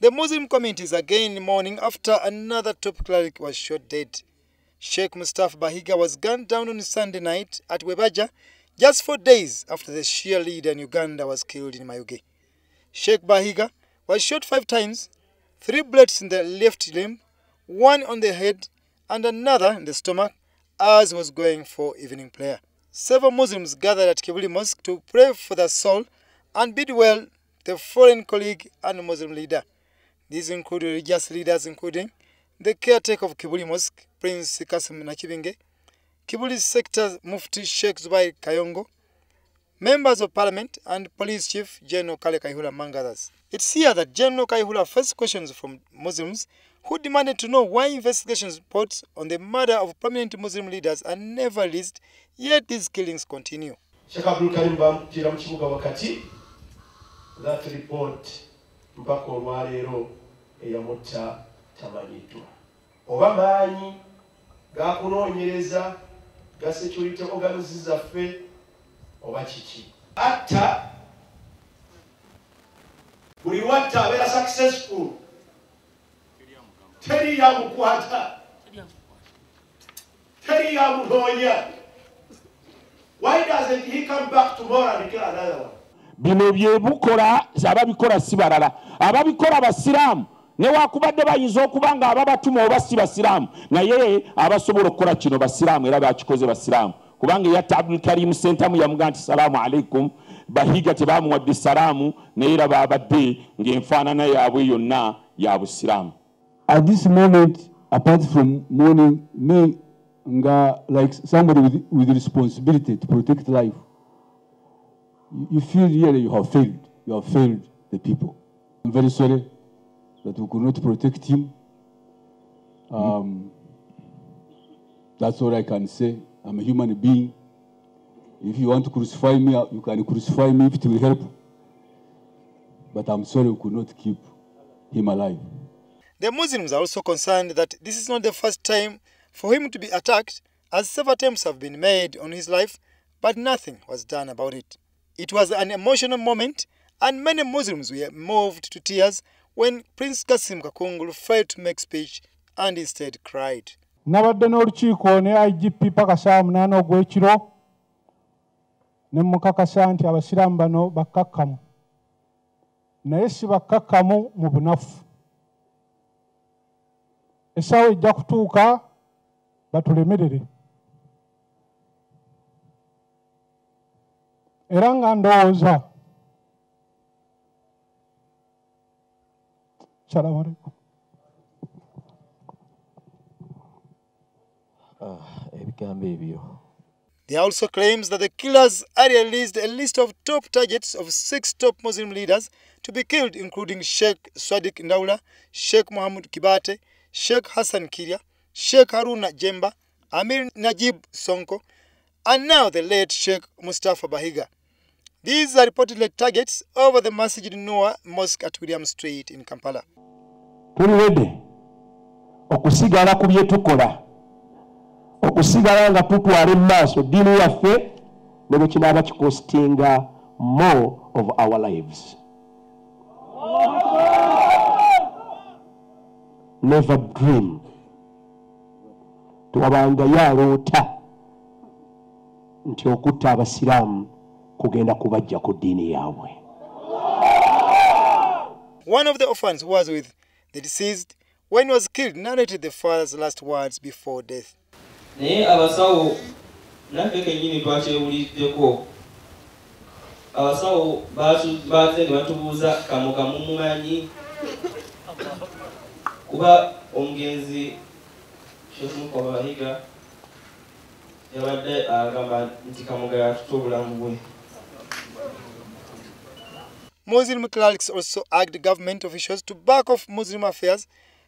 The Muslim community is again mourning after another top cleric was shot dead. Sheikh Mustafa Bahiga was gunned down on Sunday night at Webaja just four days after the Shia leader in Uganda was killed in Mayuge. Sheikh Bahiga was shot five times, three bullets in the left limb, one on the head, and another in the stomach as was going for evening prayer. Several Muslims gathered at Kibuli Mosque to pray for the soul and bid well the foreign colleague and Muslim leader. These include religious leaders including the caretaker of Kibuli Mosque, Prince Kasim Nakibinge, Kibuli Sector Mufti Sheikh Zubai Kayongo, members of parliament and police chief General Kale kaihula among others. It's here that General kaihula faced questions from Muslims who demanded to know why investigation reports on the murder of prominent Muslim leaders are never released, yet these killings continue. Sheikh Abdul Karim kibuga wakati that report mpaka olwaleero eyamutta tamanyiddwa. Oba maanyi gakunoonyereza ga security organisi zaffe oba kiki? Atta buli lwatta abeera successful. Teri yamukwata teri yamunoonya why doesn't he come back tomorrow and kill another one bino byebukola ababikola si balala. Ababikola basiraamu. Newakubadde bayinza okuba nga ababatuma oba si basiraamu naye abasobola okukola kino basiraamu era bakikoze basiraamu. Kubanga yatta abdulkarimu sentamu yamuga nti salaamu alaikum bahiga tebamuwadde salaamu naye era babadde ng'enfaanana yaabwe yonna ya busiraamu. At this moment apart from mourning me nga like somebody with, with responsibility to protect life you, feel really you have failed. You have failed the people. I'm very sorry that we could not protect him. Um, that's all i can say. I'm a human being. If you want to crucify me you can crucify me if it will help. But i'm sorry we could not keep him alive. The Muslims are also concerned that this is not the first time for him to be attacked, as several attempts have been made on his life, but nothing was done about it. It was an emotional moment, and many Muslims were moved to tears when Prince Kasim Kakungulu failed to make speech and instead cried. nabadde n'olukiiko ne igp paka saa munaana ogw'ekiro ne mukakasa nti abasiraamu bano bakkakkamu. Naye si bakkakkamu mu bunafu. Essaawa ejja kutuuka batulemerere era nga ndowooza aleikum ebigambo ebyo They also claims that the killers earlier released a list of top targets of six top Muslim leaders to be killed, including Sheikh Swadik Ndaula, Sheikh Mohammed Kibate, Sheikh Hassan Kiria, Sheikh Haruna Jemba, Amir Najib Sonko, and now the late Sheikh Mustafa Bahiga. These are reportedly targets over the Masjid Noah Mosque at William Street in Kampala. tuliwedde okusigala ku bye tukola okusigala nga tutwala emaaso ddiini yaffe ne bwe kinaaba kikostinga more of our lives. Never dream. Tewabangayo aloota nti okutta abasiraamu kugenda kubajja ku ddiini yaabwe. One of the orphans who was with the deceased when he was killed narrated the father's last words before death. naye abasawo naffe kennyini twakyewuliddeko abasawo baaze ne batubuuza kamu kamu mumanyi kuba omugenzi shekumukoba bahiga yabadde agamba nti kamuga yatuta obulamu bwe Muslim clerics also urged government officials to back off Muslim affairs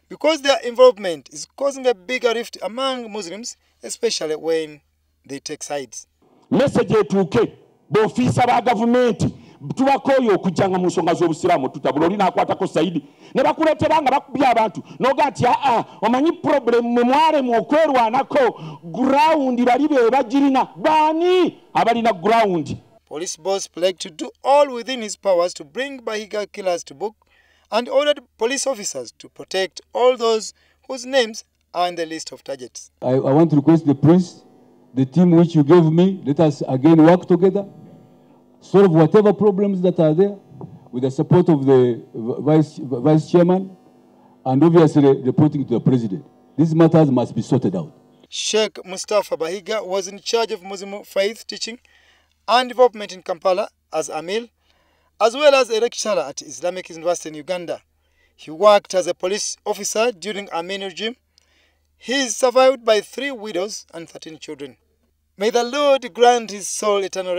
because their involvement is causing a bigger rift among Muslims, especially when they take sides. message etuuke b'ofiisa ba gavumenti tubakooye okujjanga mu nsonga z'obusiraamu tutabula oli n'akwatako sayidi ne bakuleetera nga bakubya abantu n'oga nti aa omanyi purobulemu mwe mwalemu okwerwanako gurawundi bali be bagirina baani abalina gurawundi Police boss pledged to do all within his powers to bring Bahiga killers to book and ordered police officers to protect all those whose names are in the list of targets. I, I want to request the prince, the team which you gave me, let us again work together, solve whatever problems that are there with the support of the vice, vice chairman and obviously reporting to the president. These matters must be sorted out. Sheikh Mustafa Bahiga was in charge of Muslim faith teaching and development in Kampala as Amil, as well as a lecturer at Islamic University in Uganda. He worked as a police officer during Amin regime. He is survived by three widows and 13 children. May the Lord grant his soul eternal